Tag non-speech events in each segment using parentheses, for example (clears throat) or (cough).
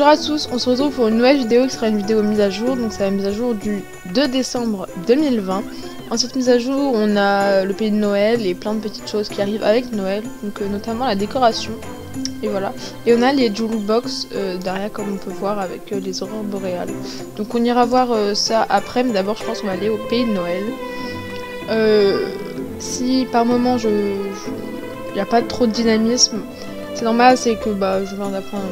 Bonjour à tous, on se retrouve pour une nouvelle vidéo qui sera une vidéo mise à jour, donc c'est la mise à jour du 2 décembre 2020. En cette mise à jour, on a le pays de Noël et plein de petites choses qui arrivent avec Noël, euh, notamment la décoration, et voilà. Et on a les Jewel Box euh, derrière comme on peut voir avec euh, les aurores boréales. Donc on ira voir ça après, mais d'abord je pense qu'on va aller au pays de Noël. si par moment je... il n'y a pas trop de dynamisme, c'est normal, c'est que bah, je viens d'apprendre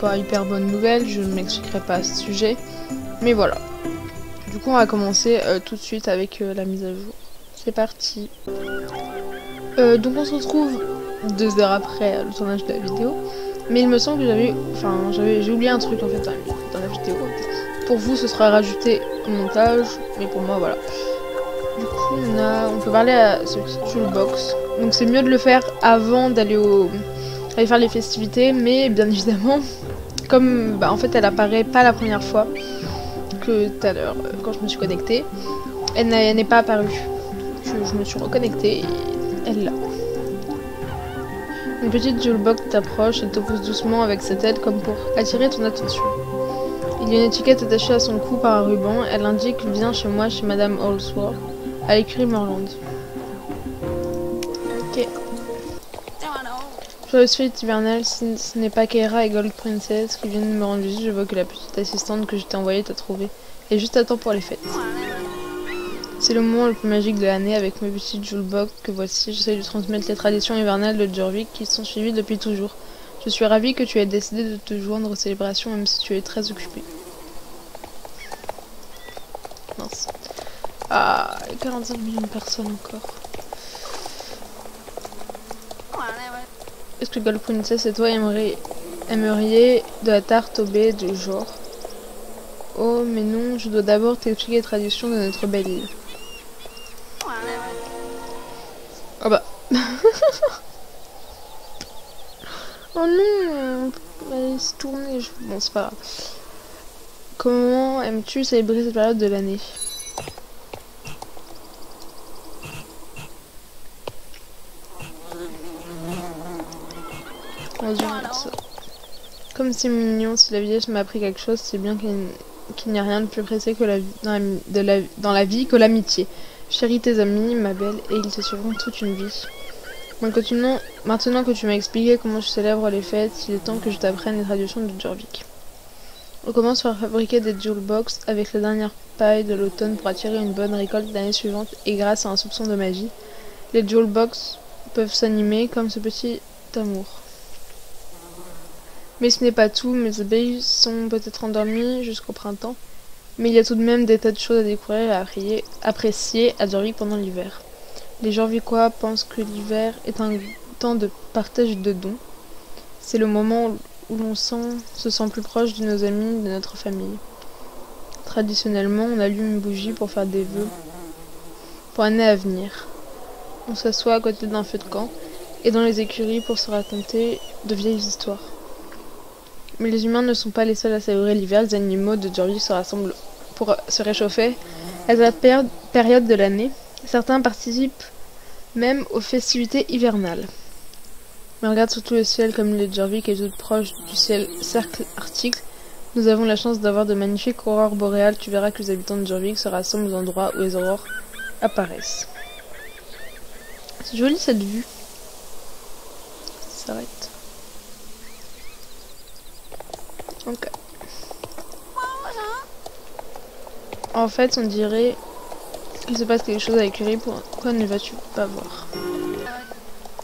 pas hyper bonne nouvelle, je ne m'expliquerai pas à ce sujet. Mais voilà. Du coup, on va commencer euh, tout de suite avec euh, la mise à jour. C'est parti. Euh, donc on se retrouve deux heures après le tournage de la vidéo. Mais il me semble que j'avais... Enfin, j'avais j'ai oublié un truc en fait dans la vidéo. Pour vous, ce sera rajouté au montage. Mais pour moi, voilà. Du coup, on, a, on peut parler à ce toolbox. Donc c'est mieux de le faire avant d'aller au aller faire les festivités, mais bien évidemment, comme bah, en fait elle apparaît pas la première fois que tout à l'heure, euh, quand je me suis connectée, elle n'est pas apparue. Je, me suis reconnectée et elle là. Une petite jewelbox t'approche et te pousse doucement avec cette aide comme pour attirer ton attention. Il y a une étiquette attachée à son cou par un ruban. Elle indique Viens chez moi chez Madame Holsworth à l'écrit Morland. Ok. Fête hivernale, ce n'est pas Kaira et Gold Princess qui viennent me rendre visite, je vois que la petite assistante que je t'ai envoyée t'a trouvée. Et juste à temps pour les fêtes. C'est le moment le plus magique de l'année avec mes petites Julebox que voici. J'essaie de transmettre les traditions hivernales de Jorvik qui sont suivies depuis toujours. Je suis ravie que tu aies décidé de te joindre aux célébrations même si tu es très occupée. Ah, 45 millions de personnes encore. Est-ce que Gold Princess et toi aimeriez, de la tarte au baie du genre? Oh, mais non, je dois d'abord t'expliquer les traditions de notre belle île. Oh bah. (laughs) oh non Elle se tourner. Bon, c'est pas grave. Comment aimes-tu célébrer cette période de l'année? Comme c'est mignon, si la vieillesse m'a appris quelque chose, c'est bien qu'il n'y a rien de plus pressé que la, dans, la, vie que l'amitié. Chéris tes amis, ma belle, et ils te suivront toute une vie. Maintenant, que tu m'as expliqué comment je célèbre les fêtes, il est temps que je t'apprenne les traditions de Jorvik. On commence par fabriquer des jewel box avec la dernière paille de l'automne pour attirer une bonne récolte l'année suivante et grâce à un soupçon de magie, les jewel box peuvent s'animer comme ce petit amour. Mais ce n'est pas tout, mes abeilles sont peut-être endormies jusqu'au printemps, mais il y a tout de même des tas de choses à découvrir et à apprécier à Jorvik pendant l'hiver. Les Jorvikois pensent que l'hiver est un temps de partage de dons. C'est le moment où l'on se sent plus proche de nos amis, de notre famille. Traditionnellement, on allume une bougie pour faire des vœux pour l'année à venir. On s'assoit à côté d'un feu de camp et dans les écuries pour se raconter de vieilles histoires. Mais les humains ne sont pas les seuls à savourer l'hiver. Les animaux de Jorvik se rassemblent pour se réchauffer à cette période de l'année. Certains participent même aux festivités hivernales. Mais regarde surtout le ciel comme le Jorvik est tout proche du ciel cercle arctique. Nous avons la chance d'avoir de magnifiques aurores boréales. Tu verras que les habitants de Jorvik se rassemblent aux endroits où les aurores apparaissent. C'est joli cette vue. S'arrête. En fait, on dirait qu'il se passe quelque chose avec Curie. Pourquoi ne vas-tu pas voir?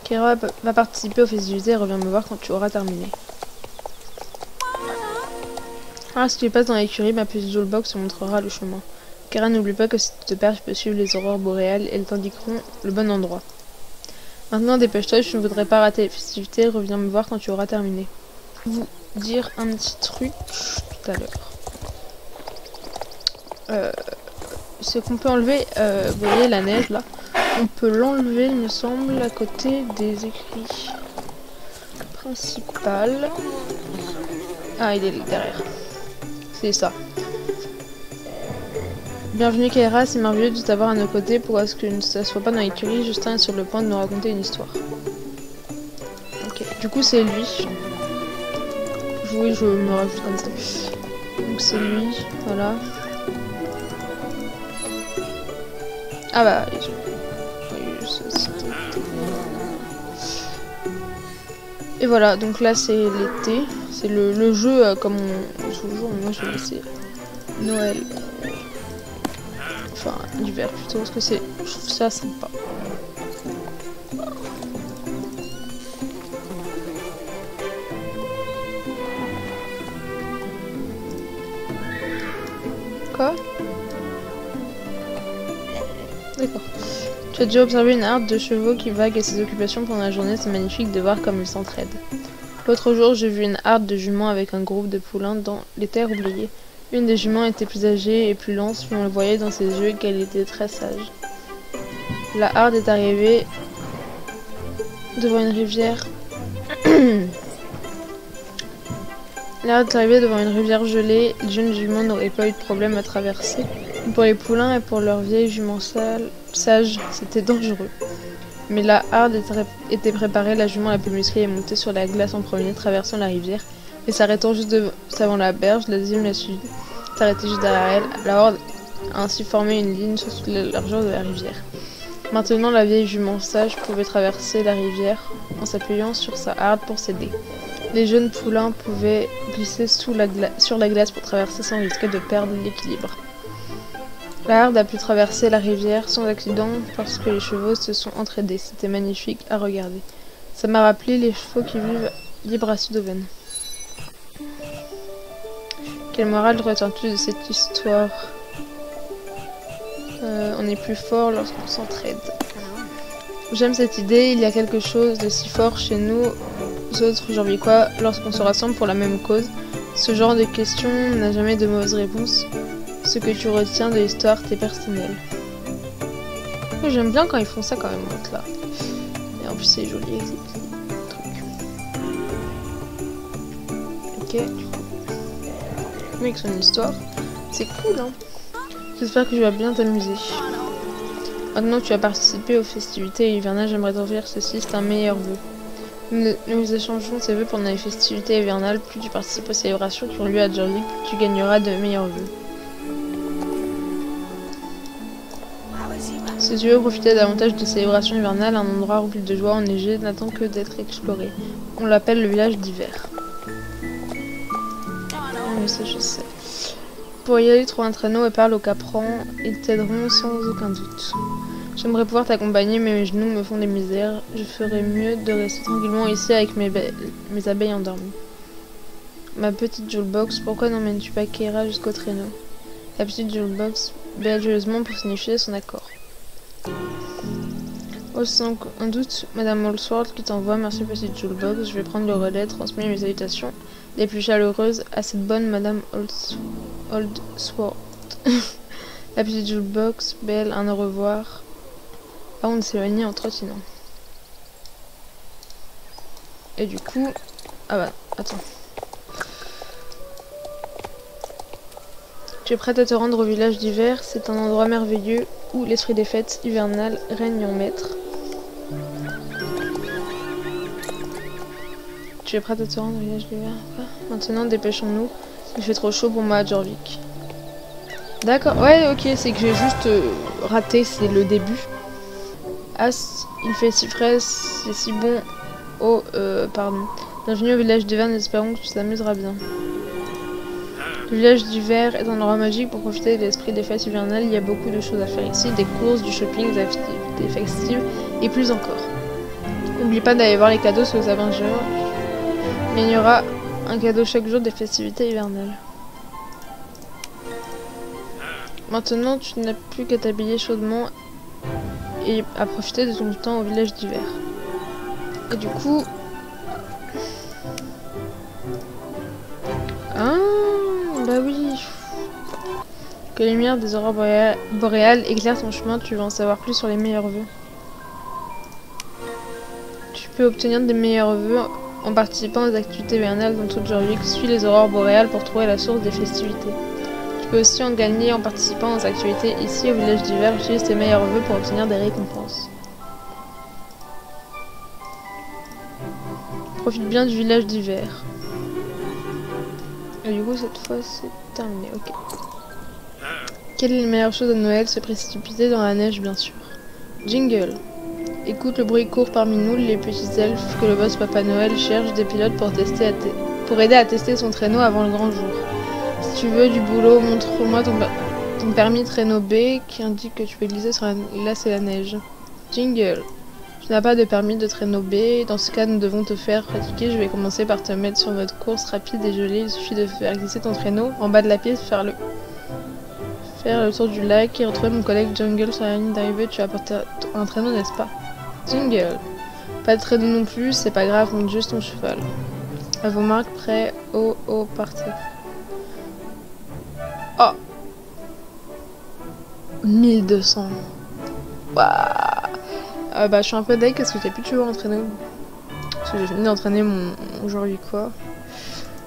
Kira va participer aux festivités et revient me voir quand tu auras terminé. Ah, si tu passes dans l'écurie, ma petite Box te montrera le chemin. Kara n'oublie pas que si tu te perds, tu peux suivre les aurores boréales elles t'indiqueront le bon endroit. Maintenant, dépêche-toi, je ne voudrais pas rater les festivités, reviens me voir quand tu auras terminé dire un petit truc tout à l'heure. Euh, c'est qu'on peut enlever, euh, vous voyez la neige là, on peut l'enlever il me semble à côté des écrits principales. Ah il est derrière. C'est ça. Bienvenue Kaira, c'est merveilleux de t'avoir à nos côtés. Pourquoi est-ce que ça soit pas dans l'écurie Justin est sur le point de nous raconter une histoire. Ok, du coup c'est lui oui, je me rajoute comme ça. Donc c'est lui, voilà. Ah bah. Et voilà, donc là c'est l'été. C'est le, jeu euh, comme on toujours, moi je laisser Noël. Enfin, l'hiver plutôt, parce que c'est. Je trouve ça sympa. D'accord. Tu as déjà observé une harde de chevaux qui vague à ses occupations pendant la journée, c'est magnifique de voir comme ils s'entraident. L'autre jour, j'ai vu une harde de juments avec un groupe de poulains dans les terres oubliées. Une des juments était plus âgée et plus lente, mais on le voyait dans ses yeux qu'elle était très sage. La harde est arrivée devant une rivière. (clears throat) Est arrivée devant une rivière gelée. Les jeunes juments n'auraient pas eu de problème à traverser. Pour les poulains et pour leurs vieilles juments sages, c'était dangereux. Mais la harde était préparée, la jument la plus musclée est montée sur la glace en premier, traversant la rivière, et s'arrêtant juste devant la berge, la deuxième la suite s'arrêtait juste derrière elle. La horde a ainsi formé une ligne sur toute la largeur de la rivière. Maintenant, la vieille jument sage pouvait traverser la rivière en s'appuyant sur sa harde pour s'aider. Les jeunes poulains pouvaient glisser sous la sur la glace pour traverser sans risquer de perdre l'équilibre. La harde a pu traverser la rivière sans accident parce que les chevaux se sont entraidés. C'était magnifique à regarder. Ça m'a rappelé les chevaux qui vivent libres à Sudoven. Quelle morale retiens-tu de cette histoire? Euh, On est plus fort lorsqu'on s'entraide. J'aime cette idée, il y a quelque chose de si fort chez nous autres quoi lorsqu'on se rassemble pour la même cause. Ce genre de questions n'a jamais de mauvaise réponse. Ce que tu retiens de l'histoire t'est personnel. J'aime bien quand ils font ça quand même, là. Et en plus c'est joli trucs. Ok. Avec son histoire. C'est cool hein. J'espère que tu vas bien t'amuser. Maintenant tu as participé aux festivités hivernales, j'aimerais t'offrir ceci, c'est un meilleur vœu. Nous, nous échangeons ces vœux pendant les festivités hivernales. Plus tu participes aux célébrations qui ont lieu à Jordi, plus tu gagneras de meilleurs vœux. Ses yeux profitaient davantage de célébrations hivernales, un endroit rempli de joie enneigé n'attend que d'être exploré. On l'appelle le village d'hiver. Ah. Pour y aller, trouve un traîneau et parle au capran, ils t'aideront sans aucun doute. J'aimerais pouvoir t'accompagner, mais mes genoux me font des misères. Je ferais mieux de rester tranquillement ici avec mes, mes abeilles endormies. Ma petite Julebox, pourquoi n'emmènes-tu pas Keira jusqu'au traîneau? La petite Julebox, joyeusement pour signifier son accord. Oh, sans un doute, Madame Olsworth qui t'envoie, merci petite Julebox. Je vais prendre le relais, transmettre mes salutations les plus chaleureuses à cette bonne Madame Oldsworth. (laughs) La petite Julebox, belle, un au revoir. Ah, on s'est éloigné en trottinant. Et du coup... Ah bah, attends. Tu es prête à te rendre au village d'hiver? C'est un endroit merveilleux où l'esprit des fêtes hivernales règne en maître. Tu es prête à te rendre au village d'hiver? Maintenant, dépêchons-nous. Il fait trop chaud pour moi à Jorvik. D'accord, ouais, ok, c'est que j'ai juste euh, raté, c'est le début. As, il fait si frais, c'est si bon. Oh, euh, pardon. Bienvenue au village d'hiver, espérons que tu t'amuseras bien. Le village d'hiver est un endroit magique pour profiter de l'esprit des fêtes hivernales. Il y a beaucoup de choses à faire ici, des courses, du shopping, des activités festives et plus encore. N'oublie pas d'aller voir les cadeaux sous les Avengers. Il y aura un cadeau chaque jour des festivités hivernales. Maintenant, tu n'as plus qu'à t'habiller chaudement et à profiter de ton temps au village d'hiver. Et du coup... Ah bah oui. Que les lumières des aurores boréales éclairent ton chemin, tu vas en savoir plus sur les meilleurs vœux. Tu peux obtenir des meilleurs vœux en participant aux activités hivernales dans toute Jorvik. Suis les aurores boréales pour trouver la source des festivités. Tu peux aussi en gagner en participant aux activités ici au village d'hiver. Utilise tes meilleurs vœux pour obtenir des récompenses. Profite bien du village d'hiver. Et du coup, cette fois, c'est terminé. Ok. Quelle est la meilleure chose à Noël? Se précipiter dans la neige, bien sûr. Jingle. Écoute le bruit court parmi nous, les petits elfes que le boss Papa Noël cherche des pilotes pour, tester pour aider à tester son traîneau avant le grand jour. Si tu veux du boulot, montre-moi ton, ton, permis traîneau B qui indique que tu peux glisser sur la glace et la neige. Jingle. Tu n'as pas de permis de traîneau B, dans ce cas nous devons te faire pratiquer. Je vais commencer par te mettre sur votre course rapide et gelée. Il suffit de faire glisser ton traîneau en bas de la piste, faire le faire le tour du lac et retrouver mon collègue Jungle sur la ligne d'arrivée. Tu as apporté un traîneau, n'est-ce pas? Jingle. Pas de traîneau non plus, c'est pas grave, monte juste ton cheval. À vos marques, prêts, oh, oh, partez. Oh 1200. Waouh euh, Bah, je suis un peu deck parce que j'ai plus toujours entraîné. Parce que j'ai fini d'entraîner mon aujourd'hui quoi.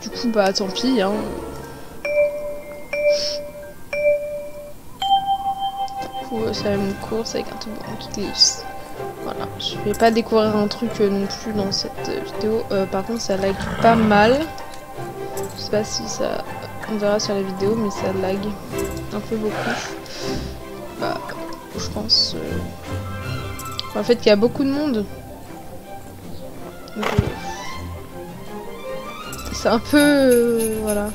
Du coup, bah, tant pis, hein. Du coup, c'est la même course avec un tout bon qui glisse. Voilà, je vais pas découvrir un truc euh, non plus dans cette vidéo. Euh, par contre, ça lag pas mal. Je sais pas si ça... On verra sur la vidéo, mais ça lag un peu beaucoup. Bah, je pense... En fait, il y a beaucoup de monde. C'est un peu... voilà.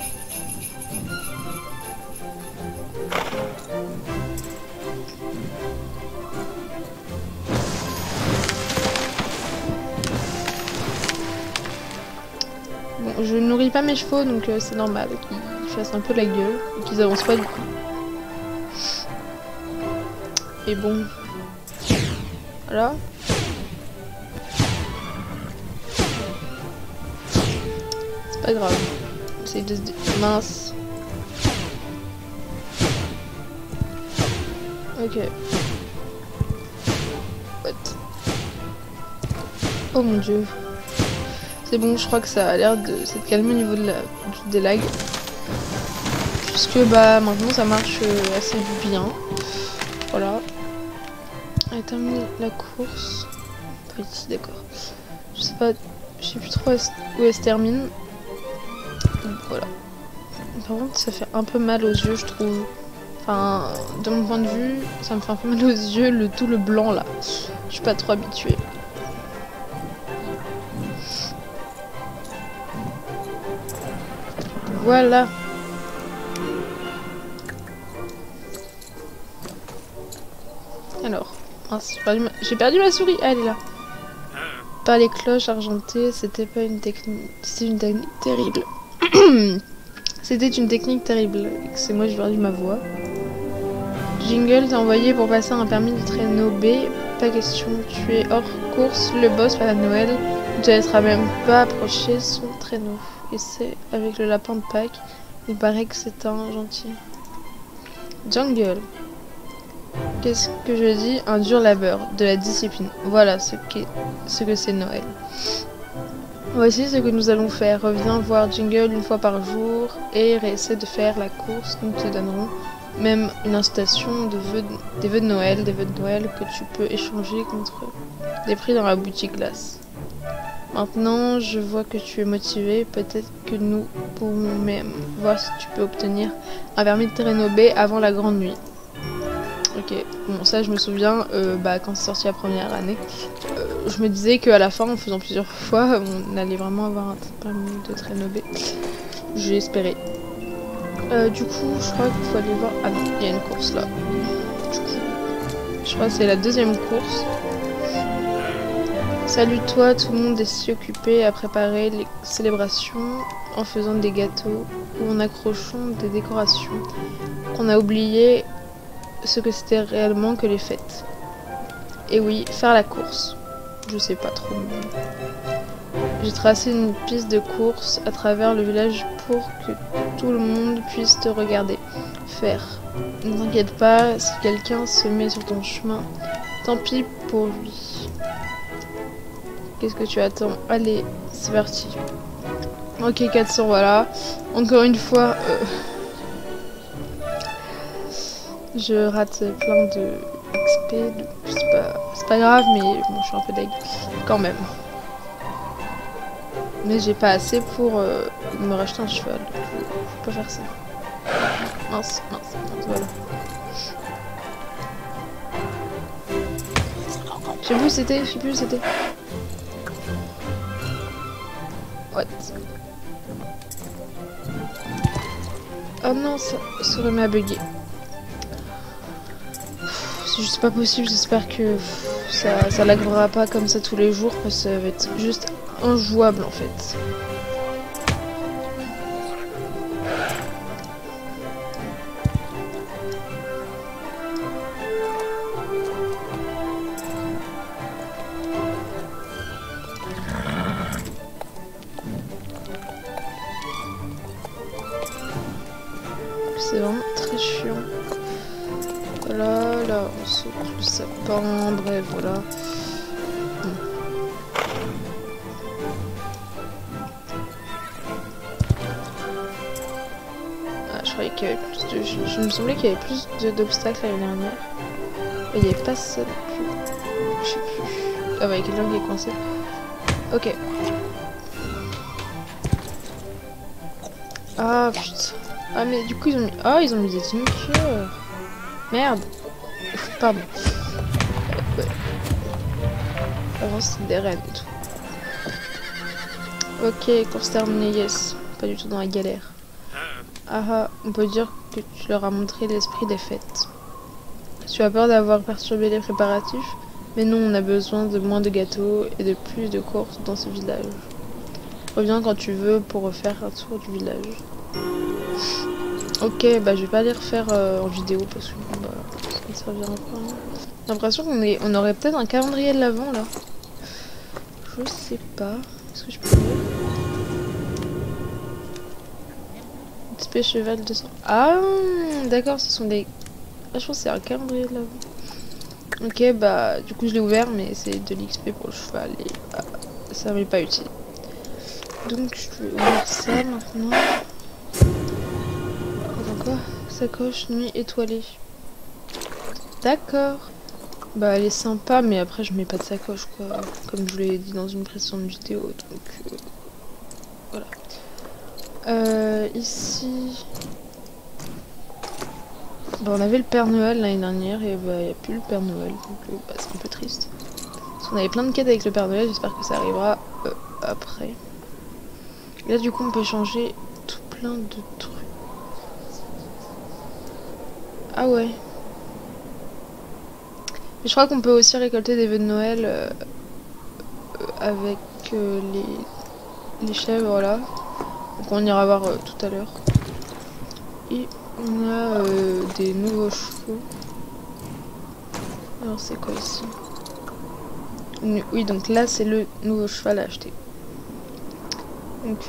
je nourris pas mes chevaux, donc euh, c'est normal fassent un peu la gueule et qu'ils avancent pas du coup. Et bon. Voilà. C'est pas grave. C'est de mince. Ok. What? Oh mon dieu. C'est bon, je crois que ça a l'air de s'être calmé au niveau de la, des lags. Puisque bah maintenant ça marche euh, assez bien. Voilà. On a terminé la course. Pas d'accord. Je sais pas, je sais plus trop où elle se termine. voilà. Par contre, ça fait un peu mal aux yeux, je trouve. Enfin, de mon point de vue, ça me fait un peu mal aux yeux, le tout le blanc là. Je suis pas trop habituée. Voilà. Alors, j'ai perdu, ma... souris. Ah, elle est là. Par les cloches argentées, c'était pas une technique. Une technique terrible. (clears throat) c'était une technique terrible. C'est moi, j'ai perdu ma voix. Jingle t'a envoyé pour passer un permis de traîneau B. Pas question, tu es hors course. Le boss, pas Noël, ne te même pas approcher son traîneau et c'est avec le lapin de Pâques. Il paraît que c'est un gentil. Jungle. Qu'est-ce que je dis? Un dur labeur, de la discipline. Voilà ce, que c'est Noël. Voici ce que nous allons faire. Reviens voir Jingle une fois par jour et réessaie de faire la course. Nous te donnerons même une incitation de des vœux de Noël, des vœux de Noël que tu peux échanger contre des prix dans la boutique glace. Maintenant, je vois que tu es motivé. Peut-être que nous pourrons même voir si tu peux obtenir un permis de terrain B avant la grande nuit. Ok, bon ça je me souviens, euh, bah, quand c'est sorti la première année, euh, je me disais qu'à la fin, en faisant plusieurs fois, on allait vraiment avoir un permis de traîneau B. J'ai espéré. Euh, du coup, je crois qu'il faut aller voir... Ah non, il y a une course là. Du coup, je crois que c'est la deuxième course. Salut toi, tout le monde est si occupé à préparer les célébrations en faisant des gâteaux ou en accrochant des décorations qu'on a oublié ce que c'était réellement que les fêtes. Et oui, faire la course. Je sais pas trop. J'ai tracé une piste de course à travers le village pour que tout le monde puisse te regarder. Faire. Ne t'inquiète pas, si quelqu'un se met sur ton chemin, tant pis pour lui. Qu'est-ce que tu attends? Allez, c'est parti. Ok, 400, voilà. Encore une fois, euh, je rate plein de XP. C'est pas, pas, grave, mais je suis un peu deg quand même. Mais j'ai pas assez pour euh, me racheter un cheval. Faut pas faire ça. Mince, mince, mince, voilà. Je sais plus c'était, je sais plus c'était. What? Oh non, ça, ça m'a bugué. C'est pas possible, j'espère que ça, ça laguera pas comme ça tous les jours parce que ça va être juste injouable en fait. C'est vraiment très chiant. Voilà, là on saute le sapin, bref voilà. Ah, je croyais qu'il y avait plus de... Je, me semblait qu'il y avait plus d'obstacles l'année dernière. Mais il n'y avait pas ça plus. Je sais plus. Ah ouais, quelqu'un qui est coincé. Ok. Ah putain. Ah mais du coup ils ont mis... Ah ils ont mis des tinkers. Merde. Pardon. Avant des rennes et tout. Ok, course terminée, yes. Pas du tout dans la galère. Ah ah, on peut dire que tu leur as montré l'esprit des fêtes. Tu as peur d'avoir perturbé les préparatifs Mais non, on a besoin de moins de gâteaux et de plus de courses dans ce village. Reviens quand tu veux pour refaire un tour du village. Ok, bah je vais pas les refaire euh, en vidéo parce que bon, bah, ça ne J'ai l'impression qu'on est... on aurait peut-être un calendrier de l'avant là. Je sais pas. Est-ce que je peux XP cheval 200. Ah, d'accord, ce sont des. Ah, je pense que c'est un calendrier de l'avant. Ok, bah du coup je l'ai ouvert, mais c'est de l'XP pour le cheval et ah, ça m'est pas utile. Donc je vais ouvrir ça maintenant. Attends quoi? Sacoche nuit étoilée. D'accord. Bah elle est sympa, mais après je mets pas de sacoche quoi, comme je l'ai dit dans une précédente vidéo. Donc euh, voilà. Euh, ici. Bah, on avait le Père Noël l'année dernière et bah, il a plus le Père Noël, donc euh, bah, c'est un peu triste. Parce qu'on avait plein de quêtes avec le Père Noël, j'espère que ça arrivera euh, après. Là, du coup, on peut changer tout plein de trucs. Ah ouais. Je crois qu'on peut aussi récolter des vœux de Noël euh, avec euh, les, chèvres là. Donc on ira voir euh, tout à l'heure. Et on a des nouveaux chevaux. Alors c'est quoi ici? Oui donc là c'est le nouveau cheval à acheter. Donc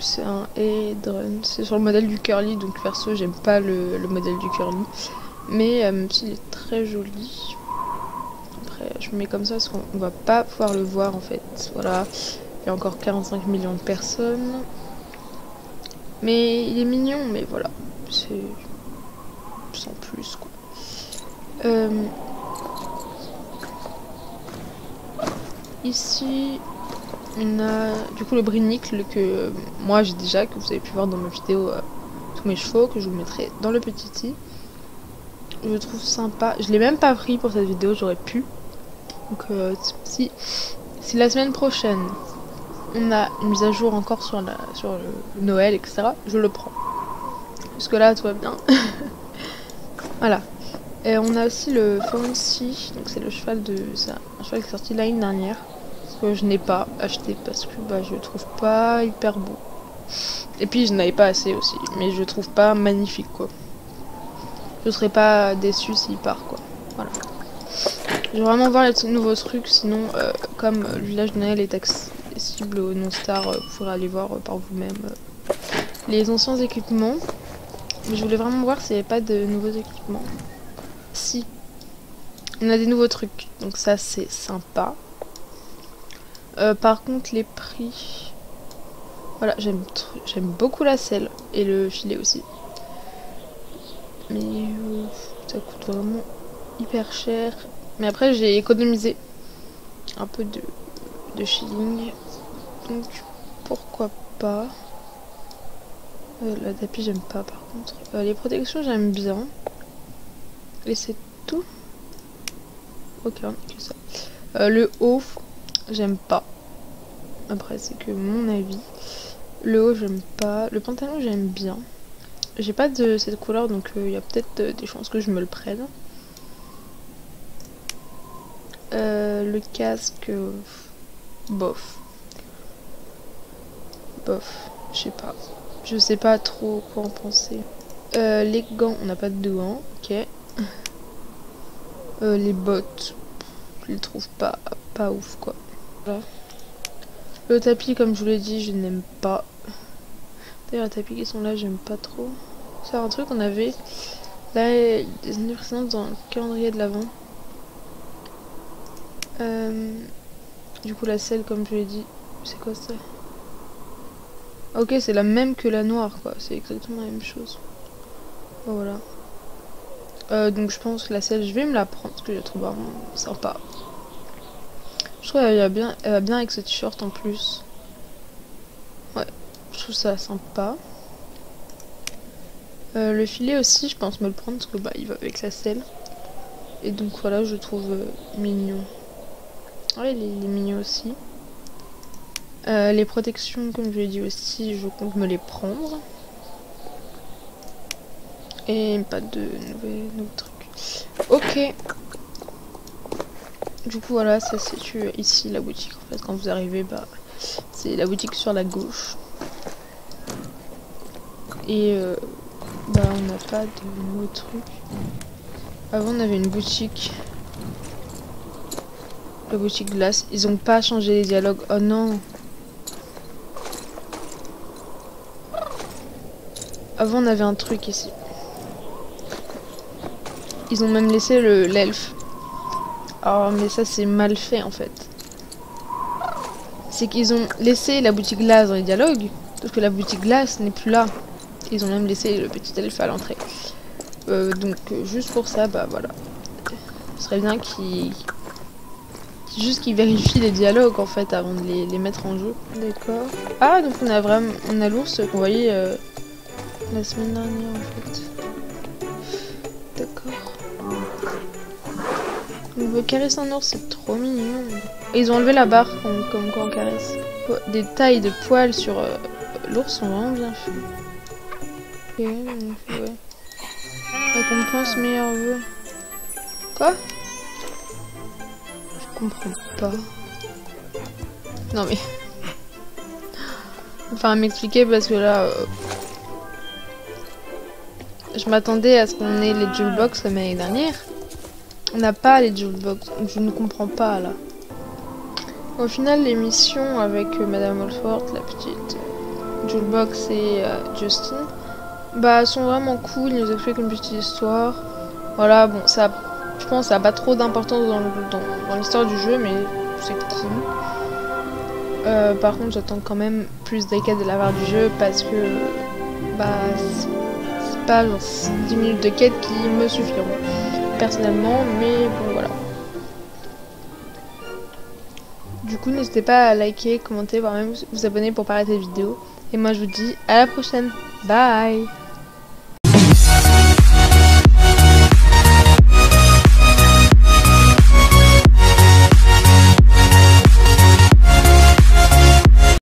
c'est un Hedron. C'est sur le modèle du Curly donc perso j'aime pas le, le modèle du Curly. Mais euh, même s'il est très joli. Après je me mets comme ça parce qu'on on va pas pouvoir le voir en fait. Voilà. Il y a encore 45 millions de personnes. Mais il est mignon, mais voilà. C'est sans plus quoi. Euh, Ici, on a du coup le brinicle que euh, moi j'ai déjà, que vous avez pu voir dans ma vidéo tous mes chevaux, que je vous mettrai dans le petit i. Je trouve sympa. Je l'ai même pas pris pour cette vidéo, j'aurais pu. Donc euh, si, si la semaine prochaine on a une mise à jour encore sur, la, sur le Noël, etc., je le prends. Parce que là, tout va bien. (laughs) voilà. Et on a aussi le Fancy, donc c'est le cheval de. Un cheval qui est sorti l'année dernière. Que je n'ai pas acheté parce que bah, je le trouve pas hyper beau. Et puis je n'avais pas assez aussi, mais je le trouve pas magnifique quoi. Je serais pas déçu s'il part quoi. Voilà. Je vais vraiment voir les nouveaux trucs, sinon euh, comme le village de Noël est accessible aux non-stars, euh, vous pourrez aller voir euh, par vous-même euh, les anciens équipements. Mais je voulais vraiment voir s'il n'y avait pas de nouveaux équipements. Si. On a des nouveaux trucs, donc ça c'est sympa. Euh, par contre les prix... Voilà, j'aime beaucoup la selle et le filet aussi. Mais euh, ça coûte vraiment hyper cher. Mais après j'ai économisé un peu de, de shilling. Donc pourquoi pas. Euh, la tapis, j'aime pas par contre. Euh, les protections, j'aime bien. Et c'est tout. Ok, que ça. Euh, le haut, j'aime pas. Après, c'est que mon avis. Le haut, j'aime pas. Le pantalon, j'aime bien. J'ai pas de cette couleur, donc il y a peut-être des chances que je me le prenne. le casque, bof. Bof, je sais pas. Je sais pas trop quoi en penser. Euh, les gants, on n'a pas de gants, ok. Euh, les bottes, je les trouve pas, pas ouf quoi. Le tapis, comme je vous l'ai dit, je n'aime pas. D'ailleurs, les tapis qui sont là, j'aime pas trop. C'est un truc qu'on avait là, des années précédentes dans le calendrier de l'avant. Euh, du coup, la selle, comme je l'ai dit, c'est quoi ça? Ok, c'est la même que la noire, quoi. C'est exactement la même chose. Voilà. Euh, donc je pense que la selle, je vais me la prendre parce que je la trouve vraiment sympa. Je trouve qu'elle va bien, elle va bien avec ce t-shirt en plus. Je trouve ça sympa. Euh, le filet aussi, je pense me le prendre parce que bah il va avec la selle. Et donc voilà, je trouve euh, mignon. Ouais, il est mignon aussi. Euh, les protections, comme je l'ai dit aussi, je compte me les prendre. Et pas de nouveaux, trucs. Ok. Du coup, voilà, ça situe ici la boutique. En fait, quand vous arrivez, bah, c'est la boutique sur la gauche. Et euh, bah, on n'a pas de nouveaux trucs. Avant, on avait une boutique. La boutique glace. Ils ont pas changé les dialogues. Oh non. Avant, on avait un truc ici. Ils ont même laissé le l'elfe. Oh, mais ça, c'est mal fait, en fait. C'est qu'ils ont laissé la boutique glace dans les dialogues, sauf que la boutique glace n'est plus là. Ils ont même laissé le petit elfe à l'entrée. Euh, donc, juste pour ça, bah voilà. Ce serait bien qu'ils... Juste qu'ils vérifient les dialogues, en fait, avant de les, mettre en jeu. D'accord. Ah, donc on a vraiment... On a l'ours qu'on voyait... Euh, la semaine dernière en fait. D'accord. On veut caresser un ours, c'est trop mignon. Et ils ont enlevé la barre comme, quand on caresse. Des tailles de poils sur euh, l'ours sont vraiment bien faits. Ouais. Récompense meilleur vœu. Quoi? Je comprends pas. Non mais... (laughs) Enfin m'expliquer parce que là... Euh, je m'attendais à ce qu'on ait les jewelbox comme l'année dernière. On n'a pas les jewelbox, je ne comprends pas là. Au final, les missions avec euh, Madame Olfort, la petite jewelbox et euh, Justin, bah sont vraiment cool. Ils nous expliquent une petite histoire. Voilà, bon, ça, je pense, ça n'a pas trop d'importance dans, l'histoire du jeu, mais c'est cool. Euh, par contre, j'attends quand même plus des de la part du jeu parce que bah pas 10 minutes de quête qui me suffiront personnellement, mais bon voilà. Du coup, n'hésitez pas à liker, commenter, voire même vous abonner pour pas rater de vidéo. Et moi, je vous dis à la prochaine. Bye